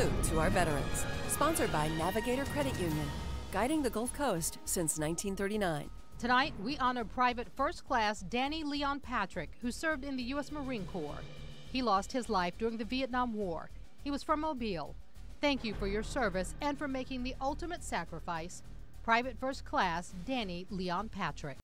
salute to our veterans. Sponsored by Navigator Credit Union, guiding the Gulf Coast since 1939. Tonight, we honor Private First Class Danny Leon Patrick, who served in the U.S. Marine Corps. He lost his life during the Vietnam War. He was from Mobile. Thank you for your service and for making the ultimate sacrifice. Private First Class Danny Leon Patrick.